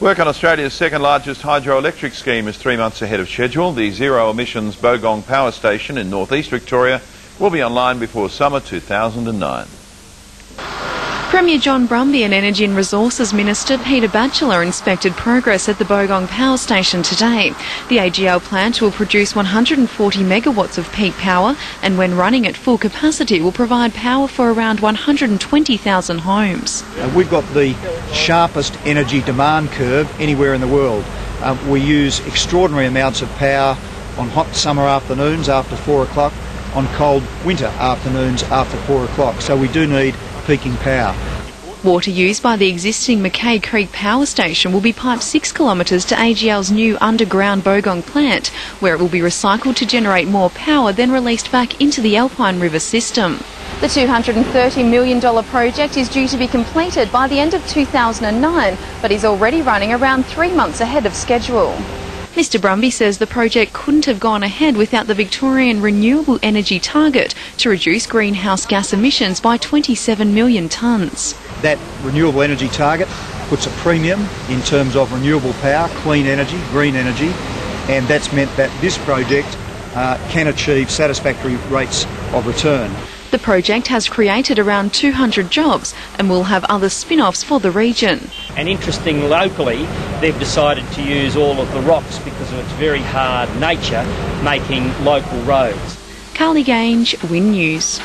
Work on Australia's second largest hydroelectric scheme is three months ahead of schedule. The zero emissions Bogong Power Station in northeast Victoria will be online before summer 2009. Premier John Brumby and Energy and Resources Minister Peter Batchelor inspected progress at the Bogong Power Station today. The AGL plant will produce 140 megawatts of peak power and when running at full capacity will provide power for around 120,000 homes. We've got the sharpest energy demand curve anywhere in the world. Uh, we use extraordinary amounts of power on hot summer afternoons after four o'clock, on cold winter afternoons after four o'clock. So we do need peaking power. Water used by the existing McKay Creek Power Station will be piped 6 kilometres to AGL's new underground Bogong plant, where it will be recycled to generate more power then released back into the Alpine River system. The $230 million project is due to be completed by the end of 2009, but is already running around three months ahead of schedule. Mr Brumby says the project couldn't have gone ahead without the Victorian renewable energy target to reduce greenhouse gas emissions by 27 million tonnes. That renewable energy target puts a premium in terms of renewable power, clean energy, green energy, and that's meant that this project uh, can achieve satisfactory rates of return. The project has created around 200 jobs and will have other spin offs for the region. And interesting locally, they've decided to use all of the rocks because of its very hard nature, making local roads. Carly Gange, Win News.